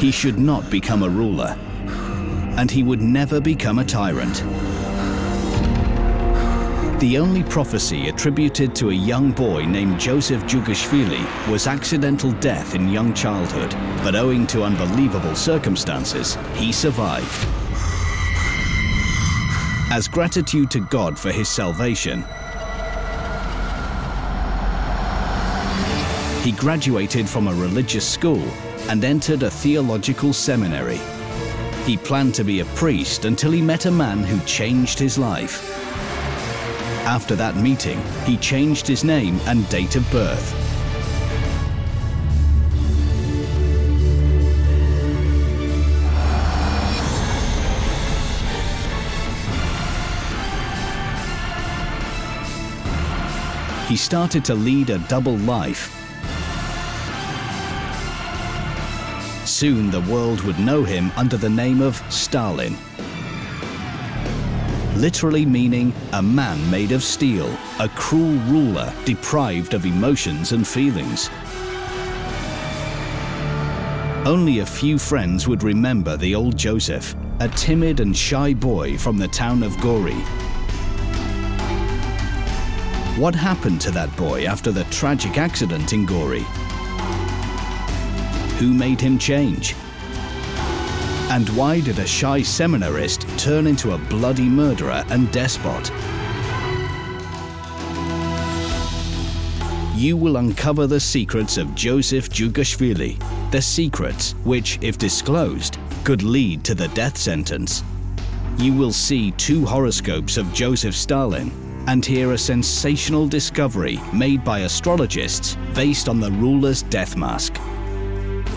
He should not become a ruler, and he would never become a tyrant. The only prophecy attributed to a young boy named Joseph Jugashvili was accidental death in young childhood, but owing to unbelievable circumstances, he survived. As gratitude to God for his salvation, he graduated from a religious school and entered a theological seminary. He planned to be a priest until he met a man who changed his life. After that meeting, he changed his name and date of birth. He started to lead a double life. Soon the world would know him under the name of Stalin literally meaning a man made of steel, a cruel ruler deprived of emotions and feelings. Only a few friends would remember the old Joseph, a timid and shy boy from the town of Gori. What happened to that boy after the tragic accident in Gori? Who made him change? And why did a shy seminarist turn into a bloody murderer and despot? You will uncover the secrets of Joseph Jugashvili, the secrets which, if disclosed, could lead to the death sentence. You will see two horoscopes of Joseph Stalin and hear a sensational discovery made by astrologists based on the ruler's death mask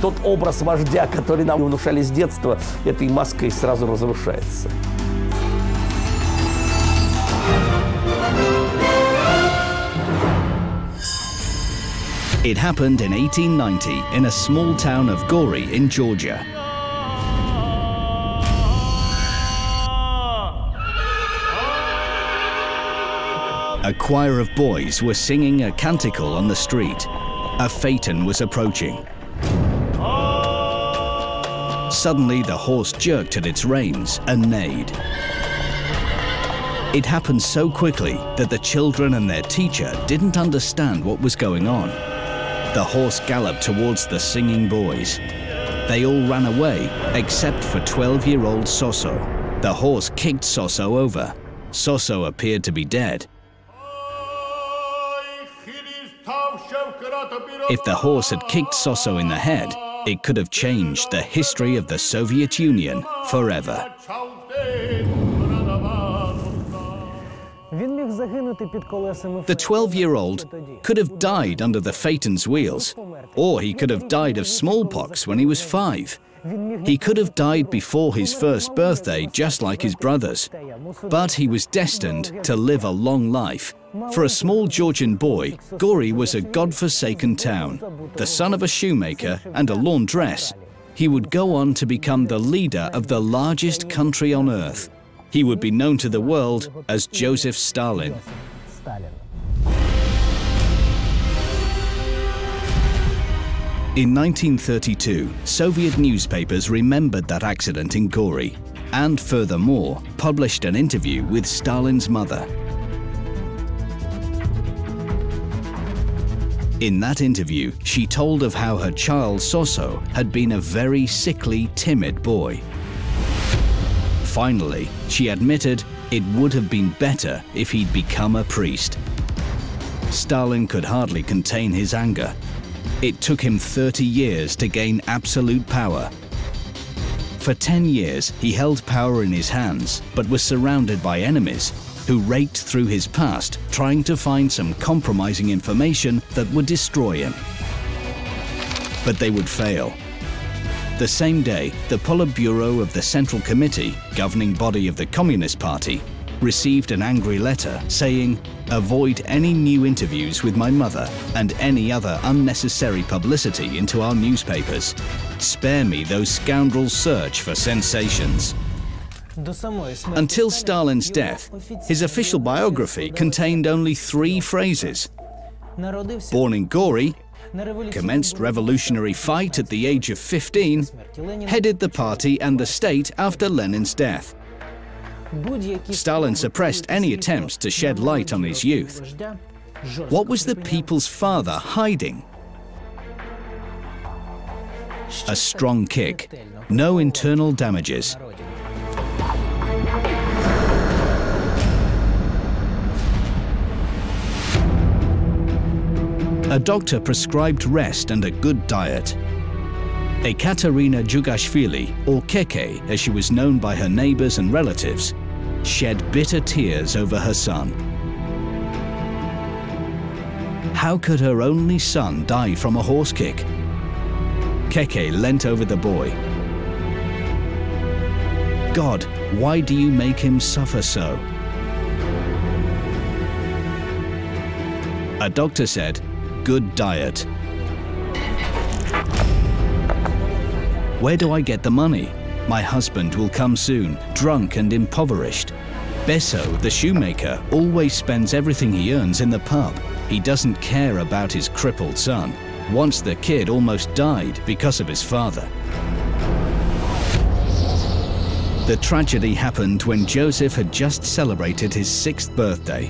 тот образ вождя, который нам внушали с детства, этой маской сразу разрушается. It happened in 1890 in a small town of Gori in Georgia. A choir of boys were singing a canticle on the street. A phaeton was approaching. Suddenly, the horse jerked at its reins and neighed. It happened so quickly that the children and their teacher didn't understand what was going on. The horse galloped towards the singing boys. They all ran away, except for 12-year-old Soso. The horse kicked Soso over. Soso appeared to be dead. If the horse had kicked Soso in the head, it could have changed the history of the Soviet Union forever. The 12-year-old could have died under the Phaeton's wheels, or he could have died of smallpox when he was five. He could have died before his first birthday, just like his brothers. But he was destined to live a long life. For a small Georgian boy, Gori was a god-forsaken town, the son of a shoemaker and a laundress. He would go on to become the leader of the largest country on earth. He would be known to the world as Joseph Stalin. In 1932, Soviet newspapers remembered that accident in Gori and furthermore published an interview with Stalin's mother. In that interview, she told of how her child Soso had been a very sickly, timid boy. Finally, she admitted it would have been better if he'd become a priest. Stalin could hardly contain his anger it took him 30 years to gain absolute power. For 10 years, he held power in his hands, but was surrounded by enemies who raked through his past, trying to find some compromising information that would destroy him. But they would fail. The same day, the Politburo of the Central Committee, governing body of the Communist Party, received an angry letter saying, avoid any new interviews with my mother and any other unnecessary publicity into our newspapers. Spare me those scoundrels' search for sensations. Until Stalin's death, his official biography contained only three phrases. Born in Gori, commenced revolutionary fight at the age of 15, headed the party and the state after Lenin's death. Stalin suppressed any attempts to shed light on his youth. What was the people's father hiding? A strong kick, no internal damages. A doctor prescribed rest and a good diet. Ekaterina Jugashvili, or Keke as she was known by her neighbors and relatives, shed bitter tears over her son. How could her only son die from a horse kick? Keke leant over the boy. God, why do you make him suffer so? A doctor said, good diet. Where do I get the money? My husband will come soon, drunk and impoverished. Besso, the shoemaker, always spends everything he earns in the pub. He doesn't care about his crippled son. Once the kid almost died because of his father. The tragedy happened when Joseph had just celebrated his sixth birthday.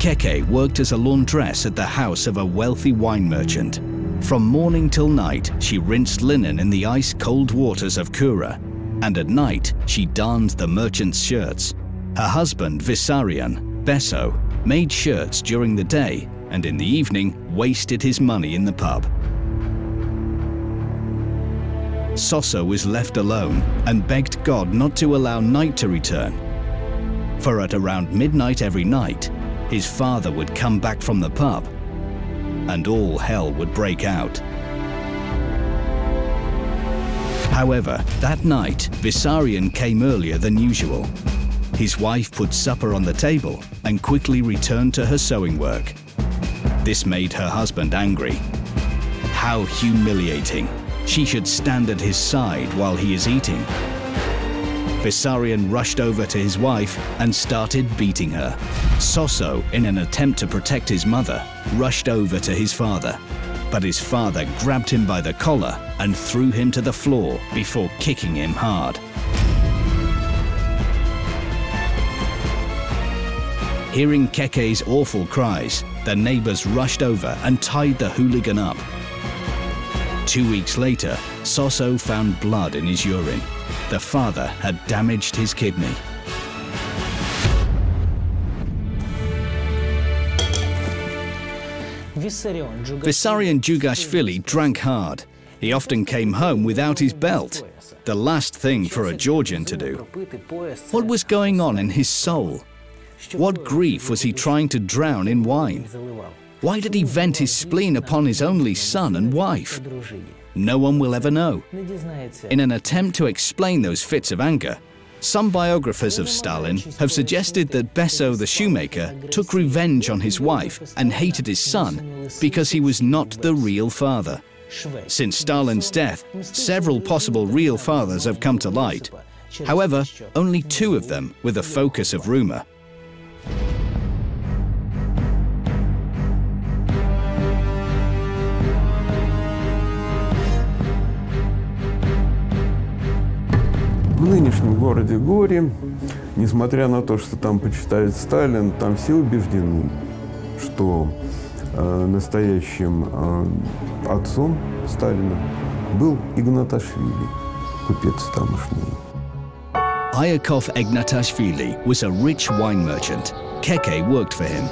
Keke worked as a laundress at the house of a wealthy wine merchant. From morning till night, she rinsed linen in the ice-cold waters of Kura, and at night she darned the merchant's shirts. Her husband, Vissarion, Besso, made shirts during the day and in the evening wasted his money in the pub. Sosso was left alone and begged God not to allow night to return. For at around midnight every night, his father would come back from the pub and all hell would break out. However, that night, Vissarion came earlier than usual. His wife put supper on the table and quickly returned to her sewing work. This made her husband angry. How humiliating. She should stand at his side while he is eating. Vissarion rushed over to his wife and started beating her. Sosso, in an attempt to protect his mother, rushed over to his father. But his father grabbed him by the collar and threw him to the floor before kicking him hard. Hearing Keke's awful cries, the neighbors rushed over and tied the hooligan up. Two weeks later, Sosso found blood in his urine. The father had damaged his kidney. Vissarion Djugashvili drank hard. He often came home without his belt, the last thing for a Georgian to do. What was going on in his soul? What grief was he trying to drown in wine? Why did he vent his spleen upon his only son and wife? No one will ever know. In an attempt to explain those fits of anger, some biographers of Stalin have suggested that Besso the shoemaker took revenge on his wife and hated his son because he was not the real father. Since Stalin's death, several possible real fathers have come to light. However, only two of them were the focus of rumor. Нынешнем городе Горе, несмотря на то, что там почитает Сталин, там все убеждены, что э, настоящим э, отцом Сталина был Игнаташвили, купец тамошний. Ayakov Ignatashvili was a rich wine merchant. Keke worked for him.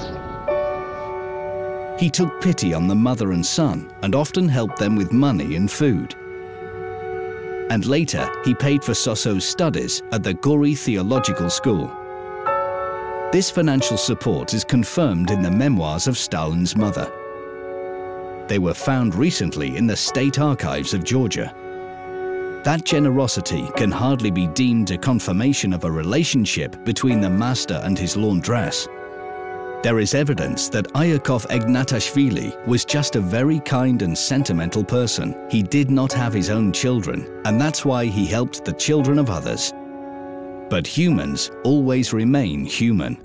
He took pity on the mother and son and often helped them with money and food and later he paid for Sosso's studies at the Gori Theological School. This financial support is confirmed in the memoirs of Stalin's mother. They were found recently in the state archives of Georgia. That generosity can hardly be deemed a confirmation of a relationship between the master and his laundress. There is evidence that Ayakov Ignatashvili was just a very kind and sentimental person. He did not have his own children, and that's why he helped the children of others. But humans always remain human.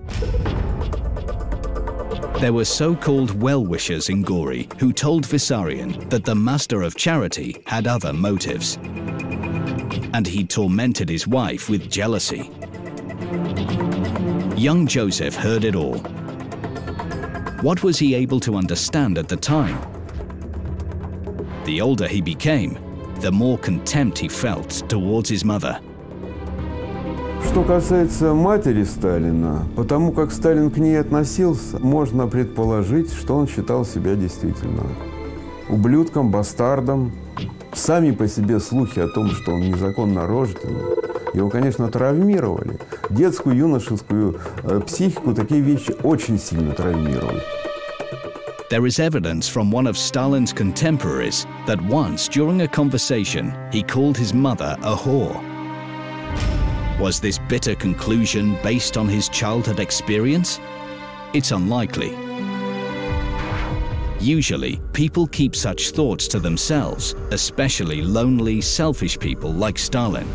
There were so-called well-wishers in Gori who told Vissarion that the master of charity had other motives. And he tormented his wife with jealousy. Young Joseph heard it all. What was he able to understand at the time? The older he became, the more contempt he felt towards his mother. Что касается матери Сталина, потому как Сталин к ней относился, можно предположить, что он считал себя действительно ублюдком, бастардом. Сами по себе слухи о том, что он незаконно рожден, его, конечно, травмировали. Детскую, юношескую э, психику такие вещи очень сильно травмировали. There is evidence from one of Stalin's contemporaries that once, during a conversation, he called his mother a whore. Was this bitter conclusion based on his childhood experience? It's unlikely. Usually, people keep such thoughts to themselves, especially lonely, selfish people like Stalin.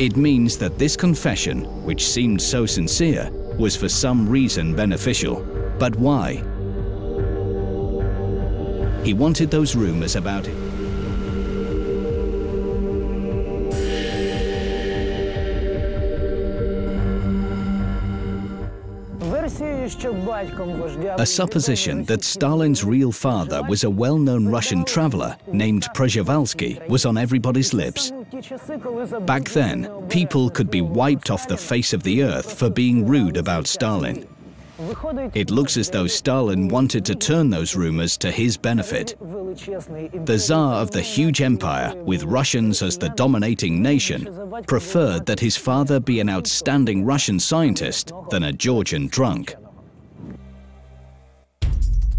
It means that this confession, which seemed so sincere, was for some reason beneficial. But why? He wanted those rumors about him. A supposition that Stalin's real father was a well-known Russian traveler named Przhevalsky was on everybody's lips. Back then, people could be wiped off the face of the earth for being rude about Stalin. It looks as though Stalin wanted to turn those rumors to his benefit. The Tsar of the huge empire, with Russians as the dominating nation, preferred that his father be an outstanding Russian scientist than a Georgian drunk.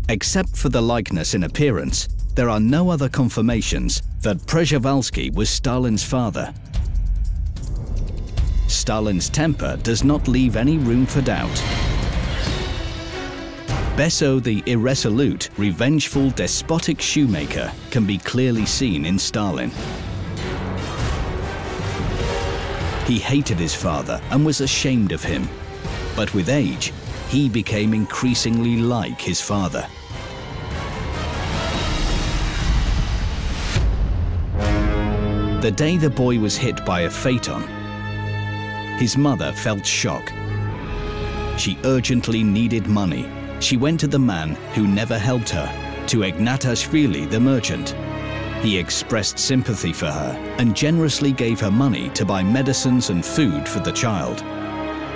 Except for the likeness in appearance, there are no other confirmations that Przhevalsky was Stalin's father. Stalin's temper does not leave any room for doubt. Besso the irresolute, revengeful, despotic shoemaker can be clearly seen in Stalin. He hated his father and was ashamed of him. But with age, he became increasingly like his father. The day the boy was hit by a phaeton, his mother felt shock. She urgently needed money she went to the man who never helped her, to Ignatashvili the merchant. He expressed sympathy for her and generously gave her money to buy medicines and food for the child.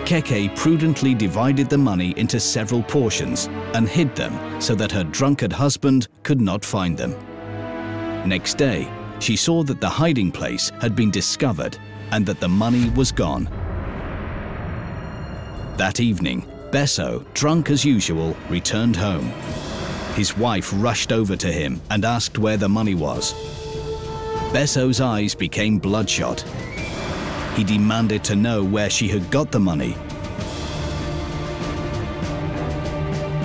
Keke prudently divided the money into several portions and hid them so that her drunkard husband could not find them. Next day, she saw that the hiding place had been discovered and that the money was gone. That evening, Besso, drunk as usual, returned home. His wife rushed over to him and asked where the money was. Besso's eyes became bloodshot. He demanded to know where she had got the money.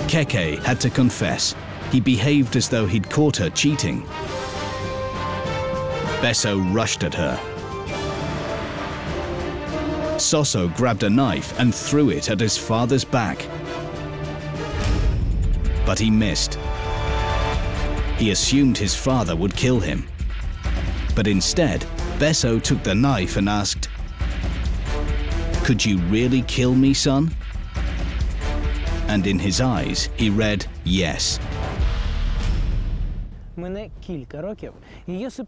Keke had to confess. He behaved as though he'd caught her cheating. Besso rushed at her Soso grabbed a knife and threw it at his father's back. But he missed. He assumed his father would kill him. But instead, Besso took the knife and asked, Could you really kill me, son? And in his eyes, he read, Yes.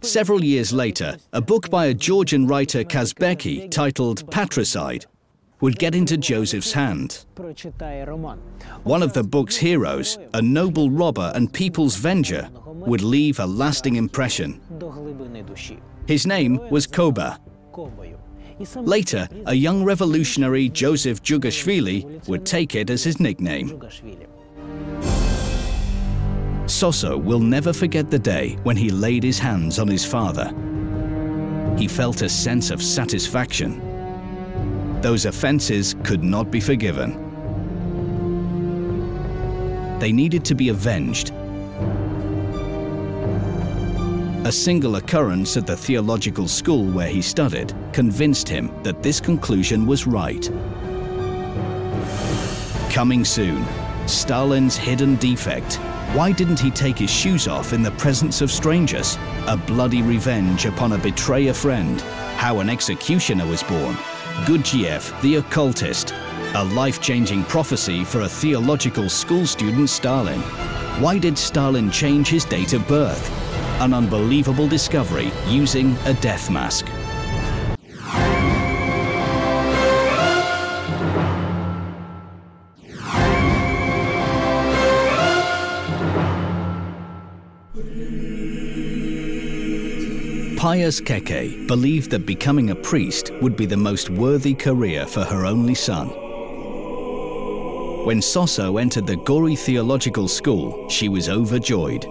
Several years later, a book by a Georgian writer Kazbegi titled Patricide would get into Joseph's hand. One of the book's heroes, a noble robber and people's venger, would leave a lasting impression. His name was Koba. Later, a young revolutionary, Joseph Jugashvili, would take it as his nickname. Soso will never forget the day when he laid his hands on his father. He felt a sense of satisfaction. Those offenses could not be forgiven. They needed to be avenged. A single occurrence at the theological school where he studied convinced him that this conclusion was right. Coming soon, Stalin's hidden defect. Why didn't he take his shoes off in the presence of strangers? A bloody revenge upon a betrayer friend. How an executioner was born. Gurdjieff, the occultist. A life-changing prophecy for a theological school student Stalin. Why did Stalin change his date of birth? An unbelievable discovery using a death mask. Pious Keke believed that becoming a priest would be the most worthy career for her only son. When Soso entered the Gori Theological School, she was overjoyed.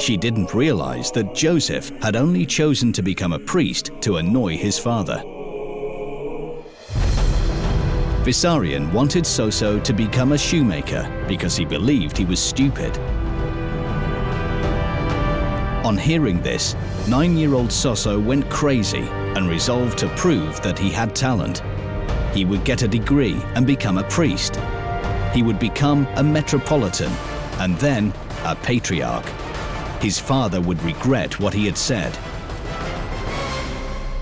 She didn't realize that Joseph had only chosen to become a priest to annoy his father. Vissarion wanted Soso to become a shoemaker because he believed he was stupid. On hearing this, nine-year-old Soso went crazy and resolved to prove that he had talent. He would get a degree and become a priest. He would become a metropolitan and then a patriarch. His father would regret what he had said.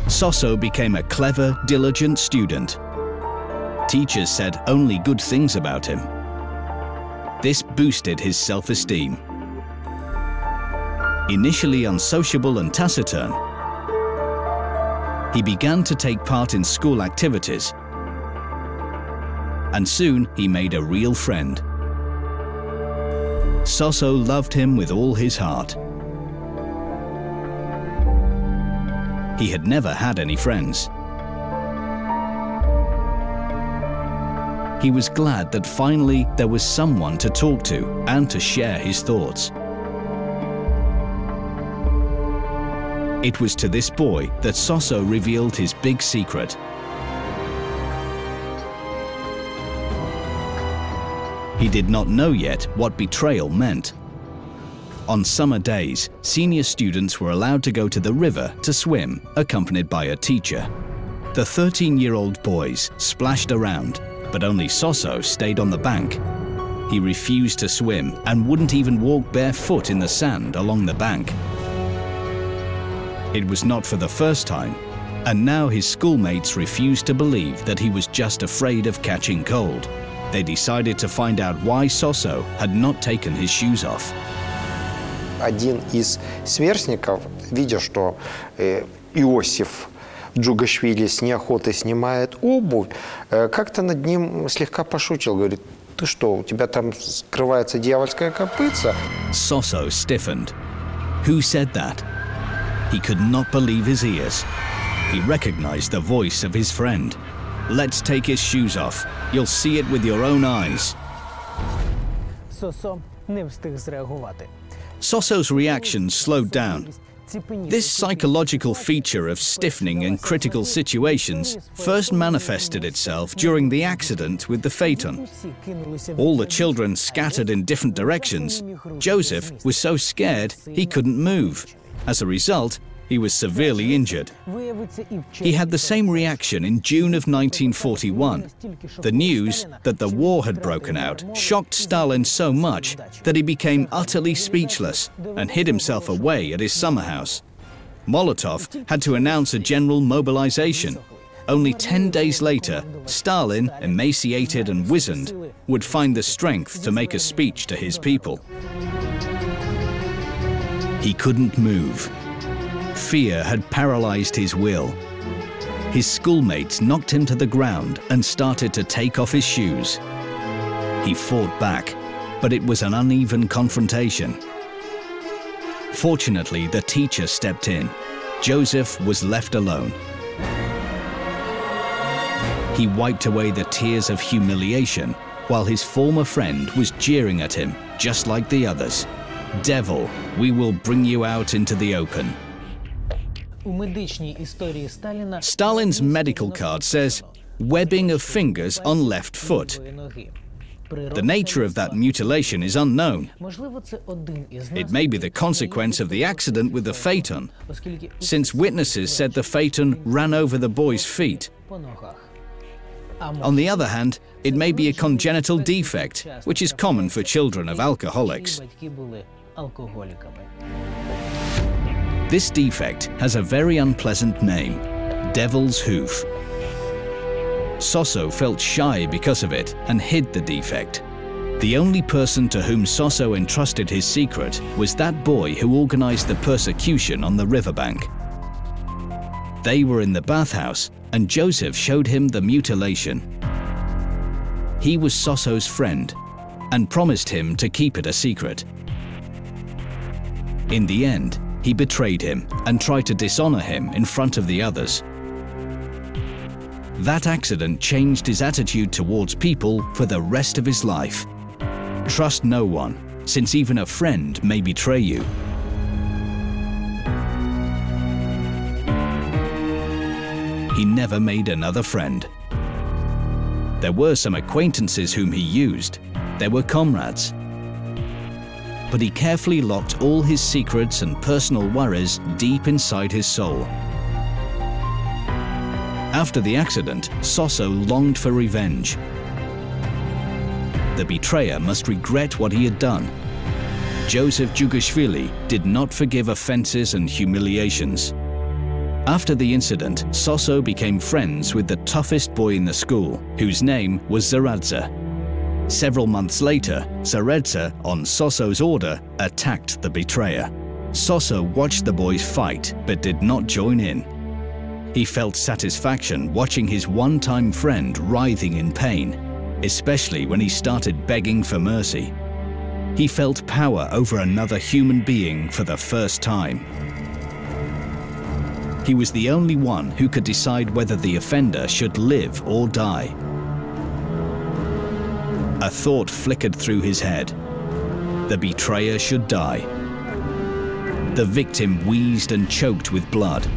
Soso became a clever, diligent student. Teachers said only good things about him. This boosted his self-esteem. Initially unsociable and taciturn, he began to take part in school activities and soon he made a real friend. Soso loved him with all his heart. He had never had any friends. He was glad that finally there was someone to talk to and to share his thoughts. It was to this boy that Soso revealed his big secret. He did not know yet what betrayal meant. On summer days, senior students were allowed to go to the river to swim, accompanied by a teacher. The 13-year-old boys splashed around, but only Soso stayed on the bank. He refused to swim and wouldn't even walk barefoot in the sand along the bank. It was not for the first time, and now his schoolmates refused to believe that he was just afraid of catching cold. They decided to find out why Soso had not taken his shoes off. Один из сверстников, видя, что э, Иосиф Джугашвили с неохотой снимает обувь, э, как-то над ним слегка пошутил, говорит, ты что, у тебя там скрывается дьявольская копытца? Soso stiffened. Who said that? He could not believe his ears. He recognized the voice of his friend. Let's take his shoes off. You'll see it with your own eyes. Сосо не встиг зреагувати. Soso's reaction slowed down. This psychological feature of stiffening in critical situations first manifested itself during the accident with the phaeton. All the children scattered in different directions. Joseph was so scared he couldn't move. As a result, he was severely injured. He had the same reaction in June of 1941. The news that the war had broken out shocked Stalin so much that he became utterly speechless and hid himself away at his summer house. Molotov had to announce a general mobilization. Only 10 days later, Stalin, emaciated and wizened, would find the strength to make a speech to his people. He couldn't move. Fear had paralyzed his will. His schoolmates knocked him to the ground and started to take off his shoes. He fought back, but it was an uneven confrontation. Fortunately, the teacher stepped in. Joseph was left alone. He wiped away the tears of humiliation while his former friend was jeering at him, just like the others. Devil, we will bring you out into the open. Stalin's medical card says, webbing of fingers on left foot. The nature of that mutilation is unknown. It may be the consequence of the accident with the phaeton, since witnesses said the phaeton ran over the boy's feet. On the other hand, it may be a congenital defect, which is common for children of alcoholics. Батьки були алкоголіками. This defect has a very unpleasant name Devil's Hoof. Soso felt shy because of it and hid the defect. The only person to whom Soso entrusted his secret was that boy who organized the persecution on the riverbank. They were in the bathhouse and Joseph showed him the mutilation. He was Soso's friend and promised him to keep it a secret. In the end, he betrayed him and tried to dishonor him in front of the others. That accident changed his attitude towards people for the rest of his life. Trust no one, since even a friend may betray you. He never made another friend. There were some acquaintances whom he used. There were comrades. But he carefully locked all his secrets and personal worries deep inside his soul. After the accident, Soso longed for revenge. The betrayer must regret what he had done. Joseph Jugashvili did not forgive offenses and humiliations. After the incident, Soso became friends with the toughest boy in the school, whose name was Zaradza. Several months later, Zaradza, on Soso's order, attacked the betrayer. Soso watched the boys fight but did not join in. He felt satisfaction watching his one-time friend writhing in pain, especially when he started begging for mercy. He felt power over another human being for the first time. He was the only one who could decide whether the offender should live or die. A thought flickered through his head. The betrayer should die. The victim wheezed and choked with blood.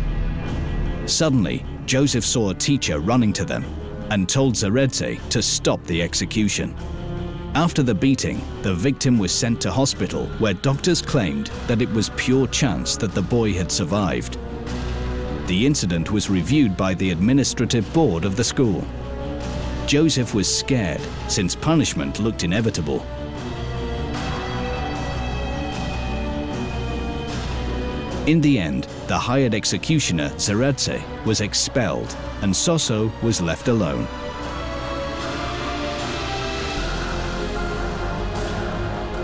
Suddenly, Joseph saw a teacher running to them and told Zaredze to stop the execution. After the beating, the victim was sent to hospital where doctors claimed that it was pure chance that the boy had survived. The incident was reviewed by the administrative board of the school. Joseph was scared since punishment looked inevitable. In the end, the hired executioner Zaradze was expelled and Soso was left alone.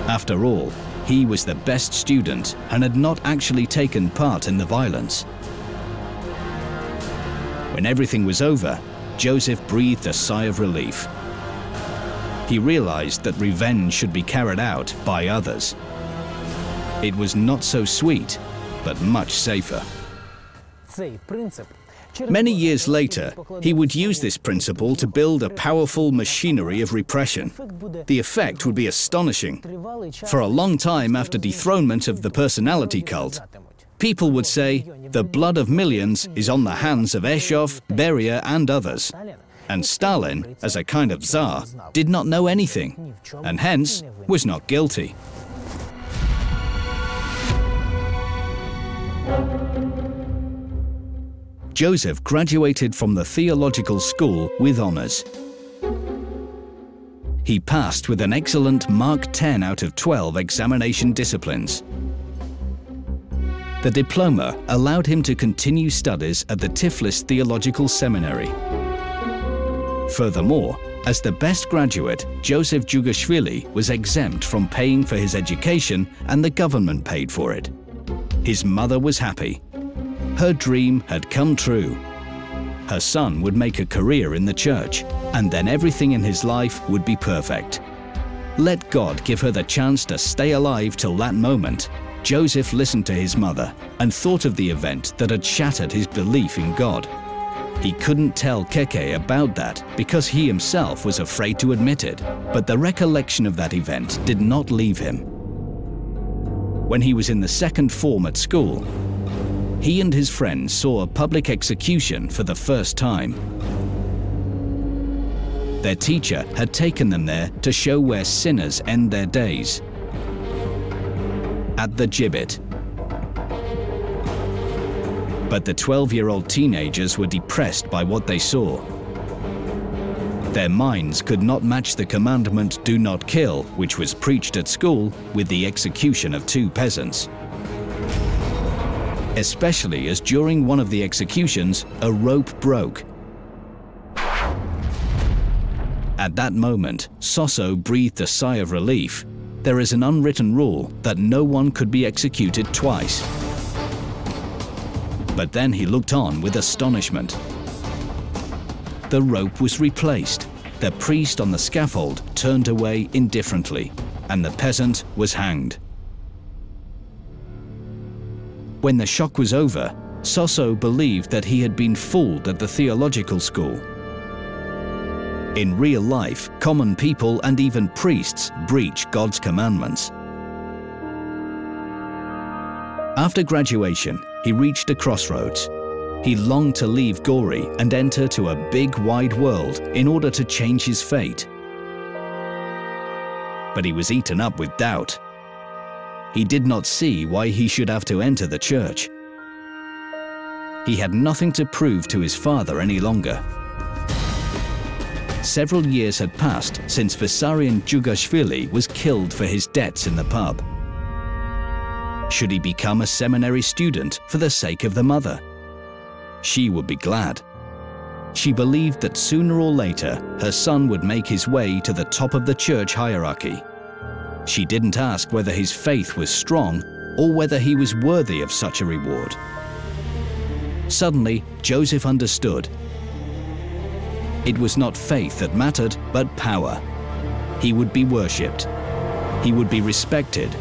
After all, he was the best student and had not actually taken part in the violence. When everything was over, Joseph breathed a sigh of relief. He realized that revenge should be carried out by others. It was not so sweet, but much safer. Many years later, he would use this principle to build a powerful machinery of repression. The effect would be astonishing. For a long time after dethronement of the personality cult, people would say, the blood of millions is on the hands of Yezhov, Beria, and others. And Stalin, as a kind of czar, did not know anything, and hence was not guilty. Joseph graduated from the theological school with honors. He passed with an excellent Mark 10 out of 12 examination disciplines. The diploma allowed him to continue studies at the Tiflis Theological Seminary. Furthermore, as the best graduate, Joseph Jugashvili was exempt from paying for his education and the government paid for it. His mother was happy. Her dream had come true. Her son would make a career in the church, and then everything in his life would be perfect. Let God give her the chance to stay alive till that moment. Joseph listened to his mother and thought of the event that had shattered his belief in God. He couldn't tell Keke about that because he himself was afraid to admit it, but the recollection of that event did not leave him. When he was in the second form at school, he and his friends saw a public execution for the first time. Their teacher had taken them there to show where sinners end their days. At the gibbet. But the 12 year old teenagers were depressed by what they saw. Their minds could not match the commandment do not kill, which was preached at school, with the execution of two peasants. Especially as during one of the executions, a rope broke. At that moment, Sosso breathed a sigh of relief. There is an unwritten rule that no one could be executed twice. But then he looked on with astonishment. The rope was replaced. The priest on the scaffold turned away indifferently, and the peasant was hanged. When the shock was over, Sosso believed that he had been fooled at the theological school. In real life, common people and even priests breach God's commandments. After graduation, he reached a crossroads. He longed to leave Gori and enter to a big wide world in order to change his fate. But he was eaten up with doubt. He did not see why he should have to enter the church. He had nothing to prove to his father any longer. Several years had passed since Vissarion Djugashvili was killed for his debts in the pub. Should he become a seminary student for the sake of the mother? She would be glad. She believed that sooner or later her son would make his way to the top of the church hierarchy. She didn't ask whether his faith was strong or whether he was worthy of such a reward. Suddenly, Joseph understood. It was not faith that mattered, but power. He would be worshipped. He would be respected.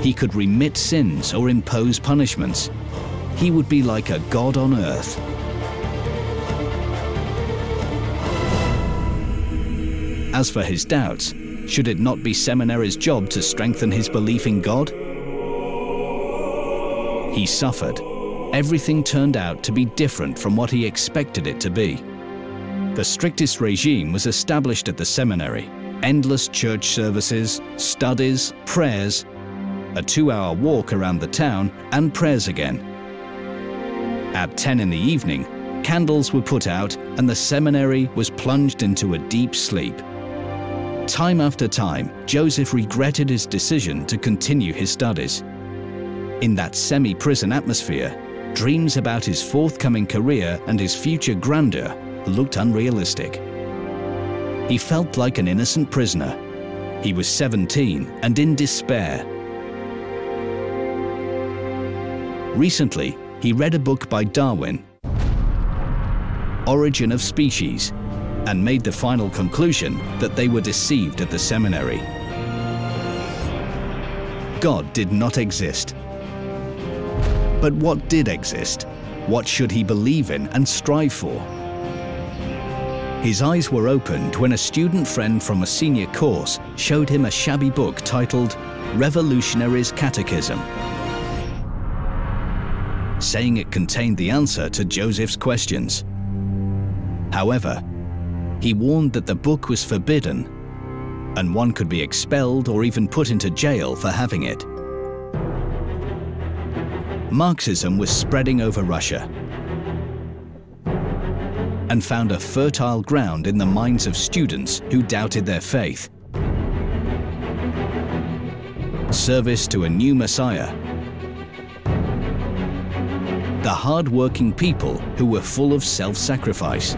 He could remit sins or impose punishments. He would be like a god on earth. As for his doubts, should it not be seminary's job to strengthen his belief in God? He suffered. Everything turned out to be different from what he expected it to be. The strictest regime was established at the seminary. Endless church services, studies, prayers, a two-hour walk around the town, and prayers again. At 10 in the evening, candles were put out and the seminary was plunged into a deep sleep. Time after time, Joseph regretted his decision to continue his studies. In that semi-prison atmosphere, dreams about his forthcoming career and his future grandeur looked unrealistic. He felt like an innocent prisoner. He was 17 and in despair. Recently, he read a book by Darwin, Origin of Species, and made the final conclusion that they were deceived at the seminary. God did not exist. But what did exist? What should he believe in and strive for? His eyes were opened when a student friend from a senior course showed him a shabby book titled Revolutionary's Catechism, saying it contained the answer to Joseph's questions. However, he warned that the book was forbidden and one could be expelled or even put into jail for having it. Marxism was spreading over Russia and found a fertile ground in the minds of students who doubted their faith. Service to a new Messiah. The hard-working people who were full of self-sacrifice.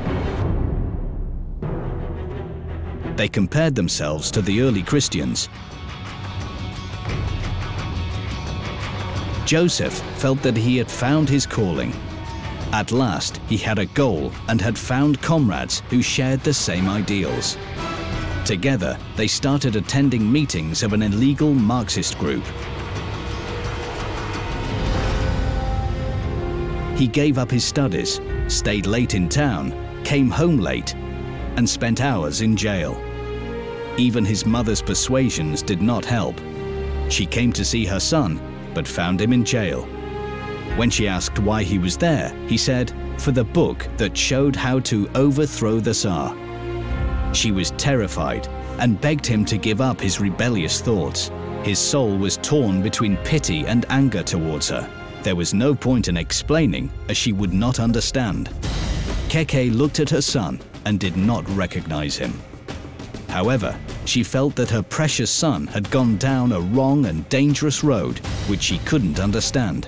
They compared themselves to the early Christians. Joseph felt that he had found his calling. At last, he had a goal and had found comrades who shared the same ideals. Together, they started attending meetings of an illegal Marxist group. He gave up his studies, stayed late in town, came home late, and spent hours in jail. Even his mother's persuasions did not help. She came to see her son, but found him in jail. When she asked why he was there, he said, for the book that showed how to overthrow the Tsar. She was terrified and begged him to give up his rebellious thoughts. His soul was torn between pity and anger towards her. There was no point in explaining, as she would not understand. Keke looked at her son and did not recognize him. However, she felt that her precious son had gone down a wrong and dangerous road which she couldn't understand.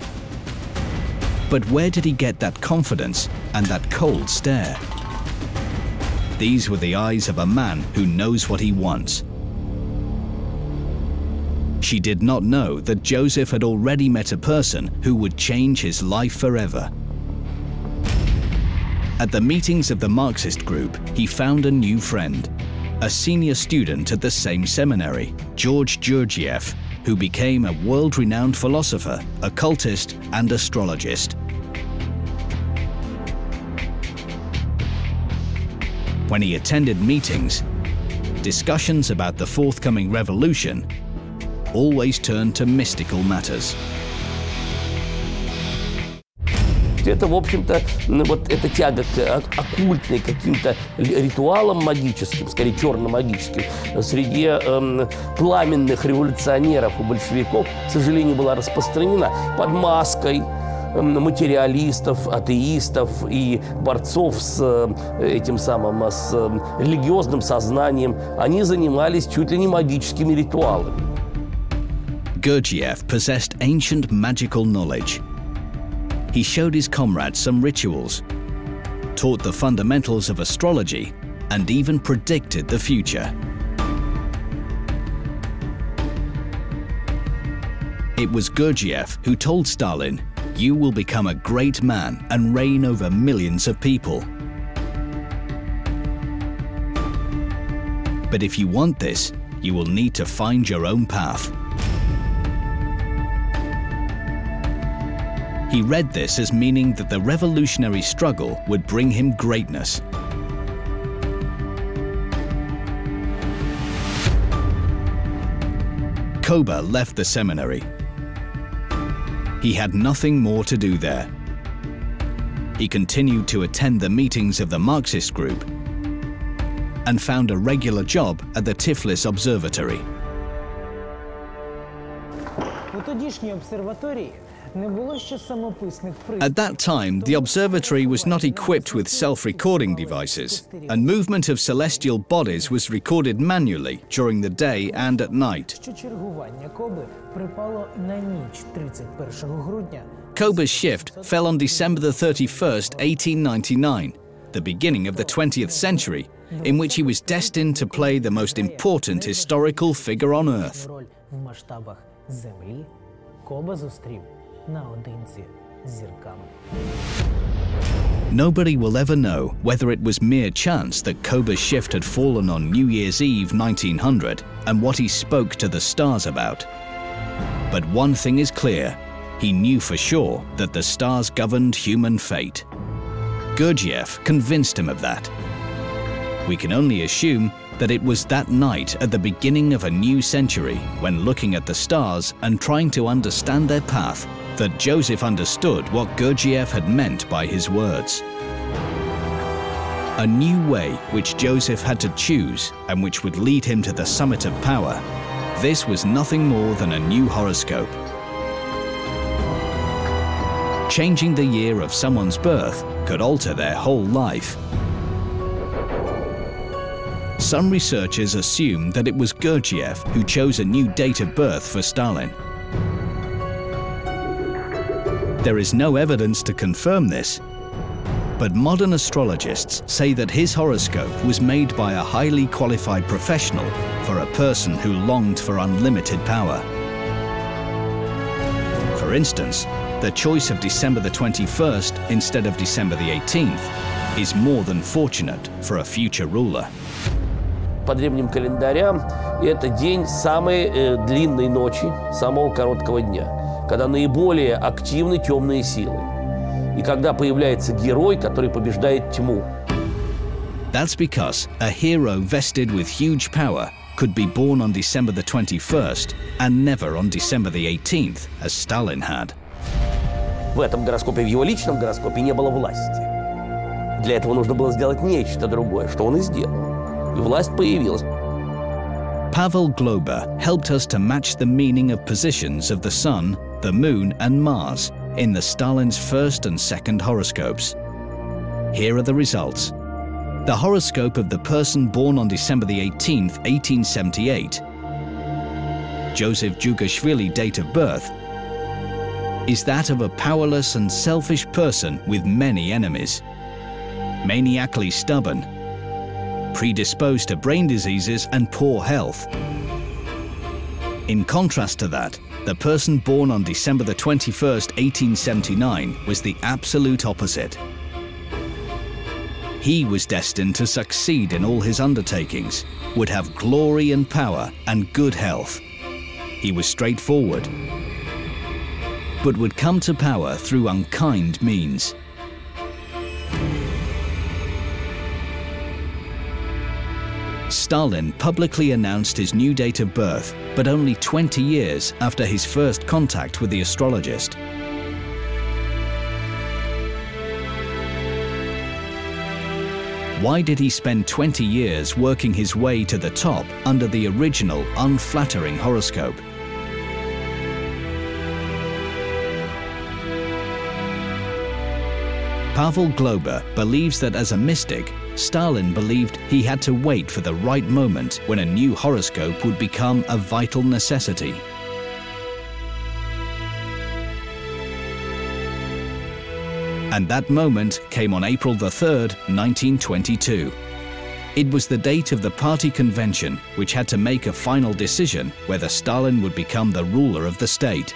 But where did he get that confidence and that cold stare? These were the eyes of a man who knows what he wants. She did not know that Joseph had already met a person who would change his life forever. At the meetings of the Marxist group, he found a new friend, a senior student at the same seminary, George Gurdjieff, who became a world-renowned philosopher, occultist and astrologist. When he attended meetings, discussions about the forthcoming revolution always turned to mystical matters. Это, в общем-то, вот эта тяга к о- оккультной каким-то ри- ритуалам магическим, скорее черно-магическим, среди эм, пламенных революционеров и большевиков, к сожалению, была распространена под маской эм, материалистов, атеистов и борцов с э, этим самым, э, с э, религиозным сознанием. Они занимались чуть ли не магическими ритуалами. Gurdjieff possessed ancient magical knowledge. He showed his comrades some rituals, taught the fundamentals of astrology, and even predicted the future. It was Gurdjieff who told Stalin, You will become a great man and reign over millions of people. But if you want this, you will need to find your own path. He read this as meaning that the revolutionary struggle would bring him greatness. Koba left the seminary. He had nothing more to do there. He continued to attend the meetings of the Marxist group and found a regular job at the Tiflis Observatory. У тодішній обсерваторії не було ще самописних At пристроїв. that time, the observatory was not equipped with self recording devices, and movement of celestial bodies was recorded manually during the day and at night. Що чергування Коби припало на ніч 31 грудня. Koba's shift fell on December the 31st, 1899, the beginning of the 20th century, in which he was destined to play the most important historical figure on Earth. Роль в масштабах Землі Коба зустрів наодинці з зірками. Nobody will ever know whether it was mere chance that Koba's shift had fallen on New Year's Eve 1900 and what he spoke to the stars about. But one thing is clear he knew for sure that the stars governed human fate. Gurdjieff convinced him of that. We can only assume that it was that night at the beginning of a new century, when looking at the stars and trying to understand their path, that Joseph understood what Gurdjieff had meant by his words. A new way which Joseph had to choose and which would lead him to the summit of power. This was nothing more than a new horoscope. Changing the year of someone's birth could alter their whole life. Some researchers assume that it was Gurdjieff who chose a new date of birth for Stalin. There is no evidence to confirm this, but modern astrologists say that his horoscope was made by a highly qualified professional for a person who longed for unlimited power. For instance, the choice of December the 21st instead of December the 18th is more than fortunate for a future ruler. По древним календарям это день самой э, длинной ночи, самого короткого дня, Когда наиболее активны темные силы. И когда появляется герой, который побеждает тьму. That's because a hero vested with huge power could be born on December the 21st and never on December the 18th, as Stalin had. В этом гороскопе, в его личном гороскопе не было власти. Для этого нужно было сделать нечто другое, что он и сделал. И власть появилась. Pavel Glober helped us to match the meaning of positions of the Sun, the Moon, and Mars in the Stalin's first and second horoscopes. Here are the results. the horoscope of the person born on December the 18th, 1878, Joseph Jugashvili date of birth, is that of a powerless and selfish person with many enemies. Maniacally stubborn, predisposed to brain diseases and poor health. In contrast to that, the person born on December the 21st, 1879 was the absolute opposite. He was destined to succeed in all his undertakings, would have glory and power and good health. He was straightforward, but would come to power through unkind means. Stalin publicly announced his new date of birth, but only 20 years after his first contact with the astrologist. Why did he spend 20 years working his way to the top under the original unflattering horoscope? Pavel Globa believes that as a mystic, Stalin believed he had to wait for the right moment when a new horoscope would become a vital necessity. And that moment came on April the 3rd, 1922. It was the date of the party convention which had to make a final decision whether Stalin would become the ruler of the state.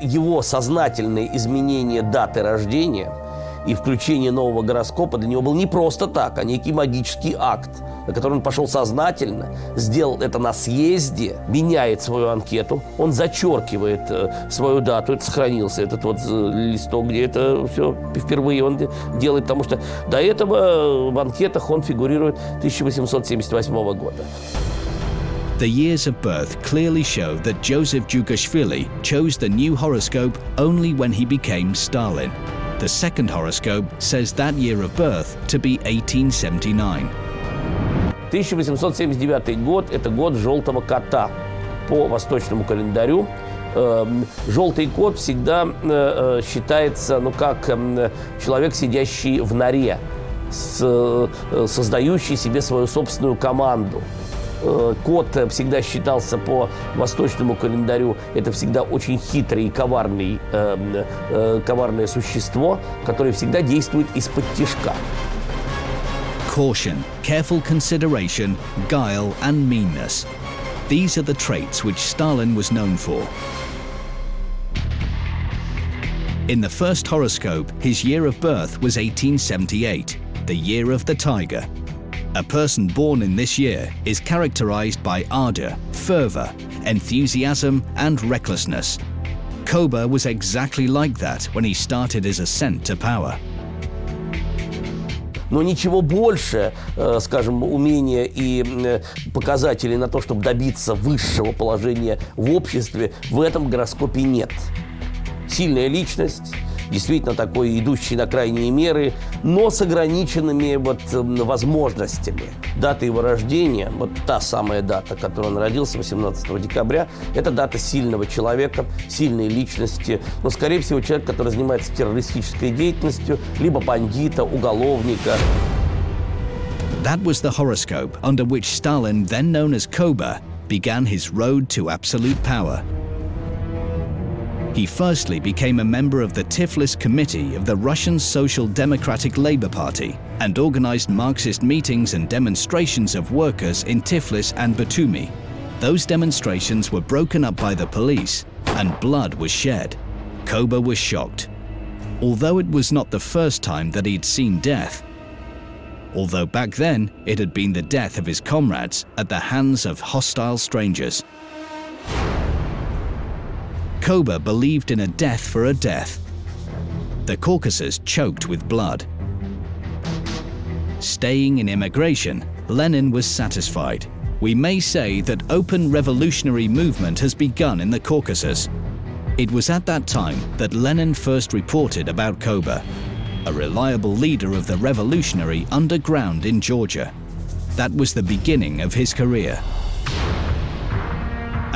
Его сознательное изменение даты рождения – и включение нового гороскопа для него был не просто так, а некий магический акт, на который он пошел сознательно, сделал это на съезде, меняет свою анкету, он зачеркивает э, свою дату, это сохранился, этот вот э, листок, где это все впервые он делает, потому что до этого в анкетах он фигурирует 1878 года. The years of birth clearly show that Joseph Jugashvili chose the new horoscope only when he became Stalin. The second horoscope says that year of birth to be 1879. 1879 год – это год желтого кота по восточному календарю. Эм, желтый кот всегда э, э, считается, ну, как эм, человек, сидящий в норе, э, создающий себе свою собственную команду – кот всегда считался по восточному календарю, это всегда очень хитрый и коварный, э, э, коварное существо, которое всегда действует из-под тишка. Caution, careful consideration, guile and meanness. These are the traits which Stalin was known for. In the first horoscope, his year of birth was 1878, the year of the tiger. A person born in this year is characterized by ardor, fervor, enthusiasm, and recklessness. Koba was exactly like that when he started his ascent to power. но ничего больше, э, скажем, умения и э, показателей на то, чтобы добиться высшего положения в обществе, в этом гороскопе нет. Сильная личность, действительно такой идущий на крайние меры, но с ограниченными вот возможностями. Дата его рождения, вот та самая дата, которой он родился, 18 декабря, это дата сильного человека, сильной личности, но, скорее всего, человек, который занимается террористической деятельностью, либо бандита, уголовника. That was the horoscope under which Stalin, then known as Koba, began his road to absolute power. He firstly became a member of the Tiflis Committee of the Russian Social Democratic Labour Party and organized Marxist meetings and demonstrations of workers in Tiflis and Batumi. Those demonstrations were broken up by the police and blood was shed. Koba was shocked. Although it was not the first time that he'd seen death, although back then it had been the death of his comrades at the hands of hostile strangers. Koba believed in a death for a death. The Caucasus choked with blood. Staying in immigration, Lenin was satisfied. We may say that open revolutionary movement has begun in the Caucasus. It was at that time that Lenin first reported about Koba, a reliable leader of the revolutionary underground in Georgia. That was the beginning of his career.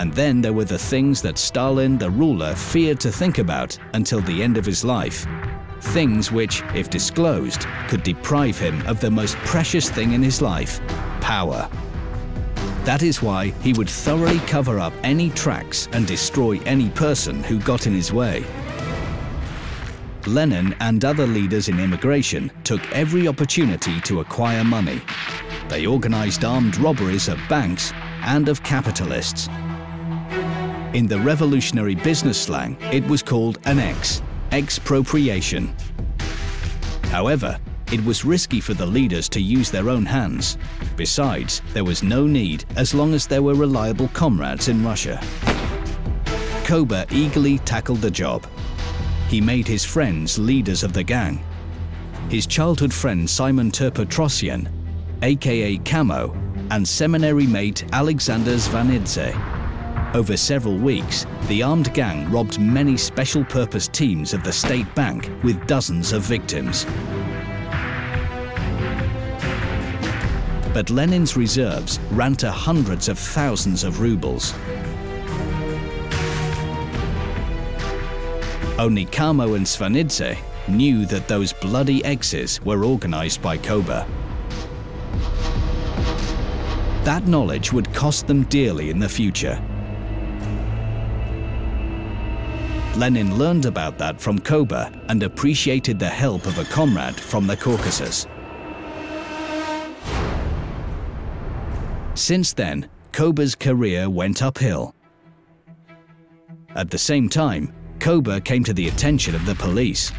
And then there were the things that Stalin, the ruler, feared to think about until the end of his life. things which, if disclosed, could deprive him of the most precious thing in his life power. That is why he would thoroughly cover up any tracks and destroy any person who got in his way. Lenin and other leaders in immigration took every opportunity to acquire money. They organized armed robberies of banks and of capitalists. In the revolutionary business slang, it was called an ex, expropriation. However, it was risky for the leaders to use their own hands. Besides, there was no need as long as there were reliable comrades in Russia. Koba eagerly tackled the job. He made his friends leaders of the gang. His childhood friend Simon Terpetrosyan, aka Kamo, and seminary mate Alexander Svanidze. Over several weeks, the armed gang robbed many special purpose teams of the state bank with dozens of victims. But Lenin's reserves ran to hundreds of thousands of rubles. Only Kamo and Svanidze knew that those bloody exes were organized by Koba. That knowledge would cost them dearly in the future. Lenin learned about that from Koba and appreciated the help of a comrade from the Caucasus. Since then, Koba's career went uphill. At the same time, Koba came to the attention of the police.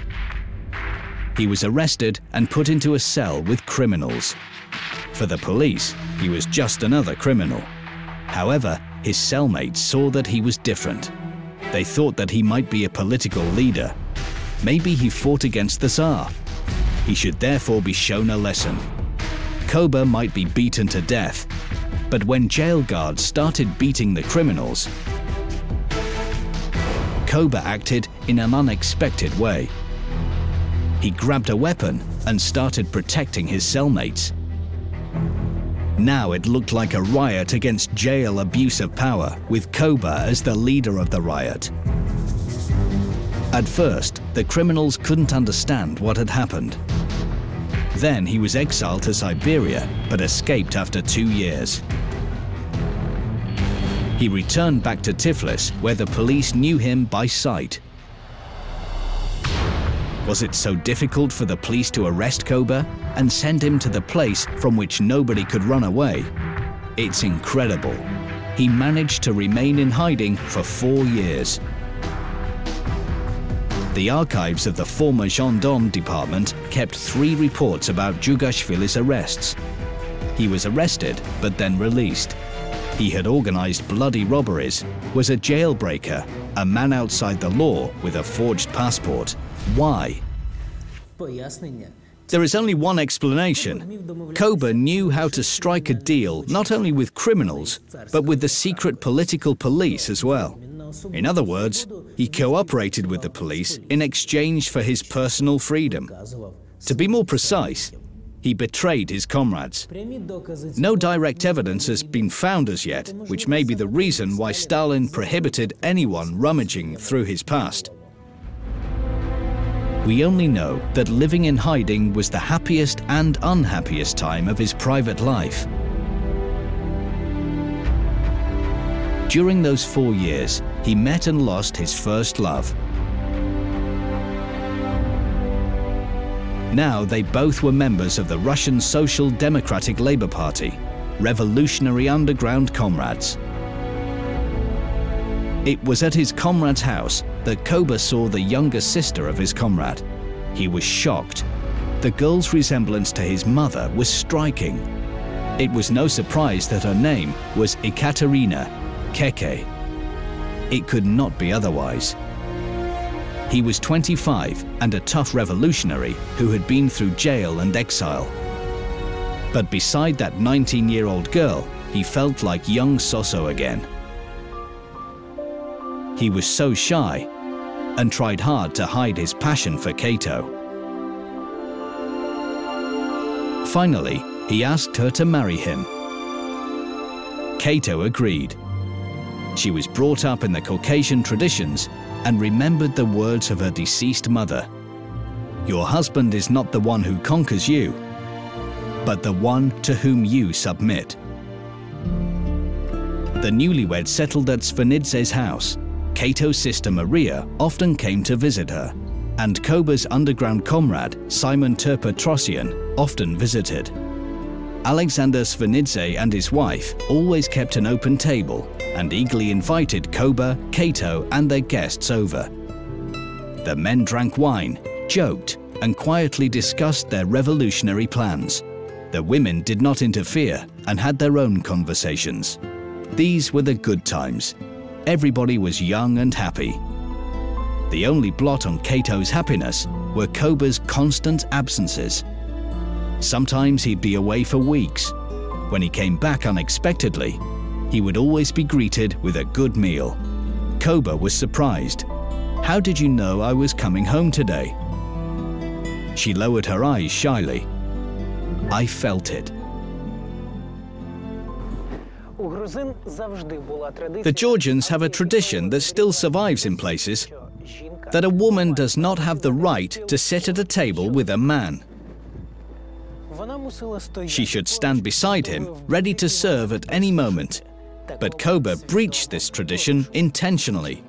He was arrested and put into a cell with criminals. For the police, he was just another criminal. However, his cellmates saw that he was different. They thought that he might be a political leader. Maybe he fought against the Tsar. He should therefore be shown a lesson. Koba might be beaten to death, but when jail guards started beating the criminals, Koba acted in an unexpected way. He grabbed a weapon and started protecting his cellmates. Now it looked like a riot against jail abuse of power, with Koba as the leader of the riot. At first, the criminals couldn't understand what had happened. Then he was exiled to Siberia, but escaped after two years. He returned back to Tiflis, where the police knew him by sight. Was it so difficult for the police to arrest Koba and send him to the place from which nobody could run away? It's incredible. He managed to remain in hiding for four years. The archives of the former gendarme department kept three reports about Djugashvili's arrests. He was arrested, but then released. He had organized bloody robberies, was a jailbreaker, a man outside the law with a forged passport. Why? There is only one explanation. Koba knew how to strike a deal not only with criminals, but with the secret political police as well. In other words, he cooperated with the police in exchange for his personal freedom. To be more precise, he betrayed his comrades. No direct evidence has been found as yet, which may be the reason why Stalin prohibited anyone rummaging through his past. We only know that living in hiding was the happiest and unhappiest time of his private life. During those four years, he met and lost his first love. Now they both were members of the Russian Social Democratic Labour Party, revolutionary underground comrades. It was at his comrade's house that Koba saw the younger sister of his comrade. He was shocked. The girl's resemblance to his mother was striking. It was no surprise that her name was Ekaterina Keke. It could not be otherwise. He was 25 and a tough revolutionary who had been through jail and exile. But beside that 19 year old girl, he felt like young Soso again. He was so shy and tried hard to hide his passion for Kato. Finally, he asked her to marry him. Kato agreed. She was brought up in the Caucasian traditions and remembered the words of her deceased mother. Your husband is not the one who conquers you, but the one to whom you submit. The newlyweds settled at Svanidze's house. Kato's sister Maria often came to visit her, and Koba's underground comrade Simon Terpetrosian often visited. Alexander Svanidze and his wife always kept an open table and eagerly invited Koba, Kato, and their guests over. The men drank wine, joked, and quietly discussed their revolutionary plans. The women did not interfere and had their own conversations. These were the good times. Everybody was young and happy. The only blot on Kato's happiness were Koba's constant absences. Sometimes he'd be away for weeks. When he came back unexpectedly, he would always be greeted with a good meal. Koba was surprised. How did you know I was coming home today? She lowered her eyes shyly. I felt it. The Georgians have a tradition that still survives in places that a woman does not have the right to sit at a table with a man. She should stand beside him, ready to serve at any moment. But Koba breached this tradition intentionally.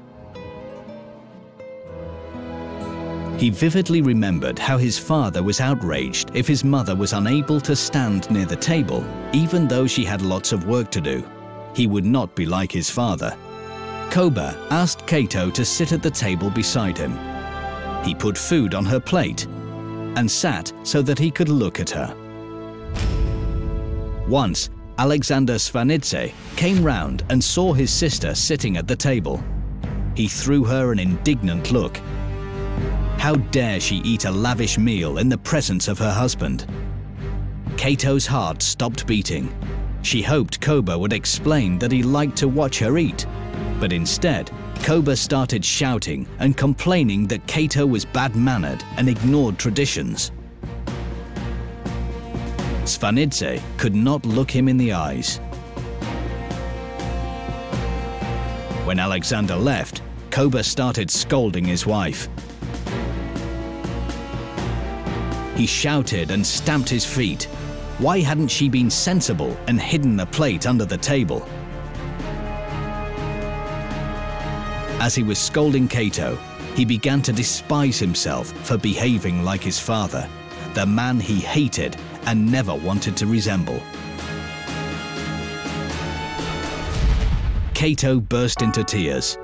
He vividly remembered how his father was outraged if his mother was unable to stand near the table, even though she had lots of work to do. He would not be like his father. Koba asked Kato to sit at the table beside him. He put food on her plate and sat so that he could look at her. Once, Alexander Svanidze came round and saw his sister sitting at the table. He threw her an indignant look. How dare she eat a lavish meal in the presence of her husband? Kato's heart stopped beating. She hoped Koba would explain that he liked to watch her eat, but instead, Koba started shouting and complaining that Kato was bad-mannered and ignored traditions. Svanidze could not look him in the eyes. When Alexander left, Koba started scolding his wife. He shouted and stamped his feet. Why hadn't she been sensible and hidden the plate under the table? As he was scolding Kato, he began to despise himself for behaving like his father, the man he hated and never wanted to resemble. Kato burst into tears.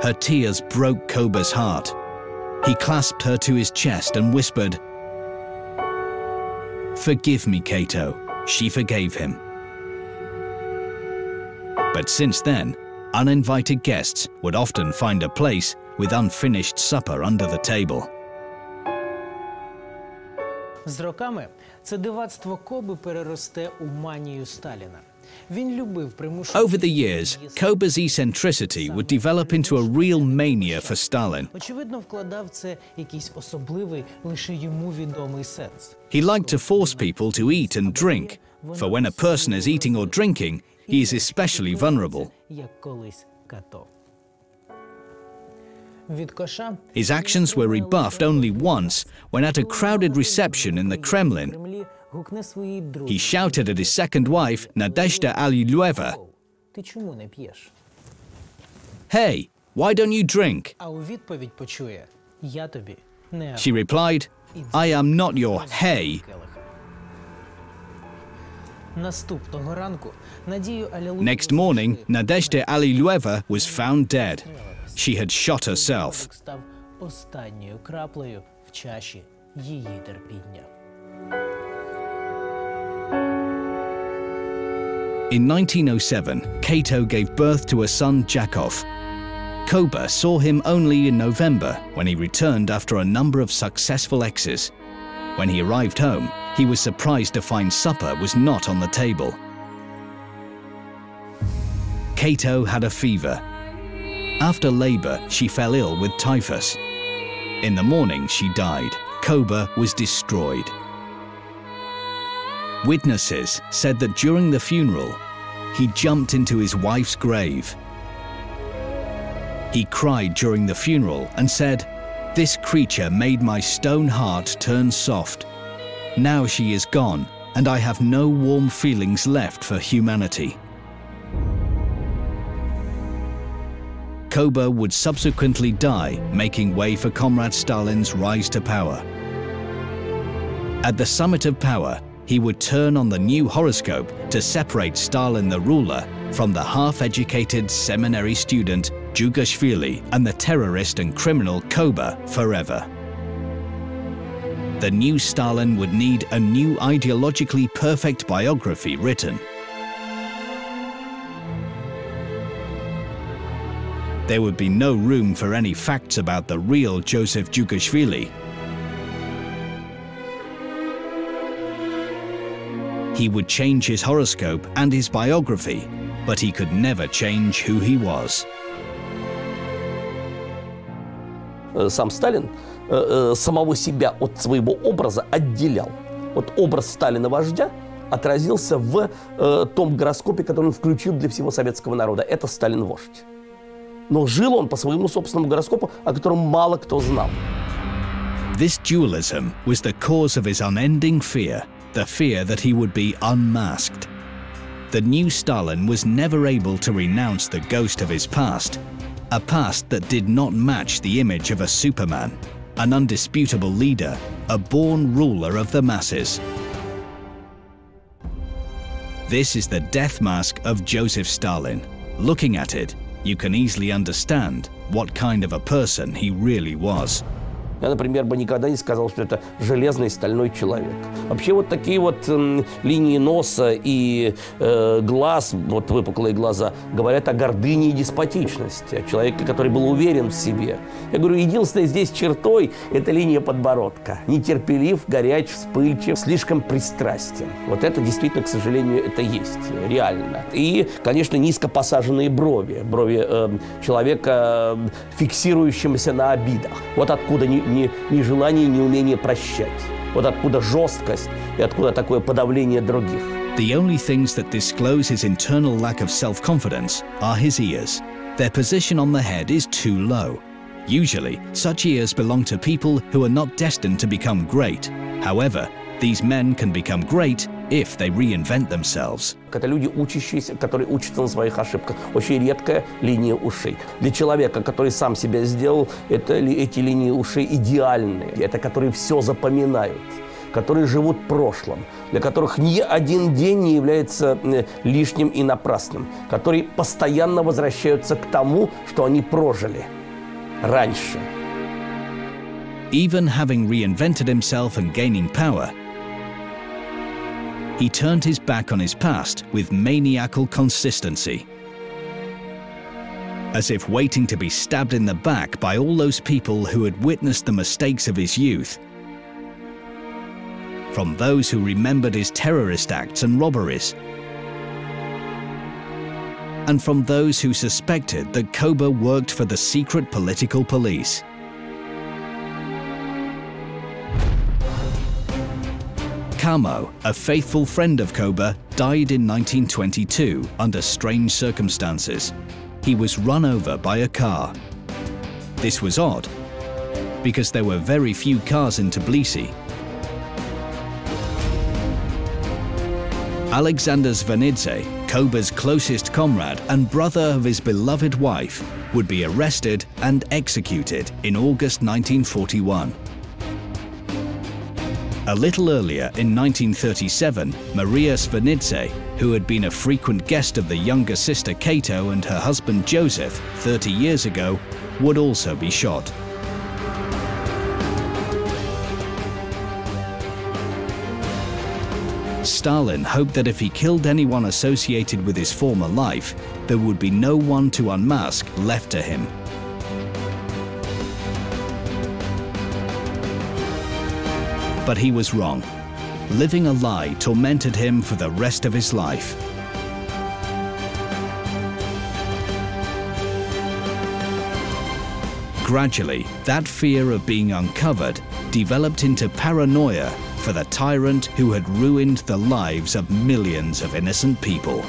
Her tears broke Koba's heart. He clasped her to his chest and whispered, Forgive me, Kato. She forgave him. But since then, uninvited guests would often find a place with unfinished supper under the table. З роками це дивацтво Коби переросте у манію Сталіна. Over the years, Koba's eccentricity would develop into a real mania for Stalin. He liked to force people to eat and drink, for when a person is eating or drinking, he is especially vulnerable. His actions were rebuffed only once when at a crowded reception in the Kremlin, he shouted at his second wife, Nadezhda Alliluyeva, Hey, why don't you drink? She replied, I am not your hey. Next morning, Nadezhda Alliluyeva was found dead. She had shot herself. In 1907, Kato gave birth to a son, Jakov. Koba saw him only in November when he returned after a number of successful exes. When he arrived home, he was surprised to find supper was not on the table. Kato had a fever. After labor, she fell ill with typhus. In the morning, she died. Koba was destroyed. Witnesses said that during the funeral, he jumped into his wife's grave. He cried during the funeral and said, This creature made my stone heart turn soft. Now she is gone, and I have no warm feelings left for humanity. Koba would subsequently die, making way for Comrade Stalin's rise to power. At the summit of power, he would turn on the new horoscope to separate Stalin the ruler from the half-educated seminary student Djugashvili and the terrorist and criminal Koba forever. The new Stalin would need a new ideologically perfect biography written. There would be no room for any facts about the real Joseph Djugashvili. He would change his horoscope and his biography, but he could never change who he was. Э, Сам Сталин э, э, самого себя от своего образа отделял. Вот образ Сталина-вождя отразился в э, том гороскопе, который он включил для всего советского народа. Это Сталин-вождь. Но жил он по своему собственному гороскопу, о котором мало кто знал. This dualism was the cause of his unending fear, the fear that he would be unmasked. The new Stalin was never able to renounce the ghost of his past, a past that did not match the image of a superman, an undisputable leader, a born ruler of the masses. This is the death mask of Joseph Stalin. Looking at it, you can easily understand what kind of a person he really was. Я, например, бы никогда не сказал, что это железный стальной человек. Вообще вот такие вот м, линии носа и э, глаз, вот выпуклые глаза, говорят о гордыне и деспотичности, о человеке, который был уверен в себе. Я говорю, единственной здесь чертой – это линия подбородка. Нетерпелив, горяч, вспыльчив, слишком пристрастен. Вот это действительно, к сожалению, это есть, реально. И, конечно, низко посаженные брови. Брови э, человека, э, фиксирующегося на обидах. Вот откуда не, не, нежелание, неумение прощать. Вот откуда жесткость и откуда такое подавление других. The only things that disclose his internal lack of self confidence are his ears. Their position on the head is too low. Usually, such ears belong to people who are not destined to become great. However, these men can become great if they reinvent themselves. Это люди, учащиеся, которые учатся на своих ошибках. Очень редкая линия ушей. Для человека, который сам себя сделал, это, эти линии ушей идеальные. Это которые все запоминают которые живут прошлым, для которых ни один день не является э, лишним и напрасным, которые постоянно возвращаются к тому, что они прожили раньше. Even having reinvented himself and gaining power, he turned his back on his past with maniacal consistency. As if waiting to be stabbed in the back by all those people who had witnessed the mistakes of his youth. From those who remembered his terrorist acts and robberies. And from those who suspected that Koba worked for the secret political police. Kamo, a faithful friend of Koba, died in 1922 under strange circumstances. He was run over by a car. This was odd, because there were very few cars in Tbilisi. Alexander Svanidze, Koba's closest comrade and brother of his beloved wife, would be arrested and executed in August 1941. A little earlier, in 1937, Maria Svanidze, who had been a frequent guest of the younger sister Kato and her husband Joseph 30 years ago, would also be shot. Stalin hoped that if he killed anyone associated with his former life, there would be no one to unmask left to him. But he was wrong. Living a lie tormented him for the rest of his life. Gradually, that fear of being uncovered developed into paranoia for the tyrant who had ruined the lives of millions of innocent people.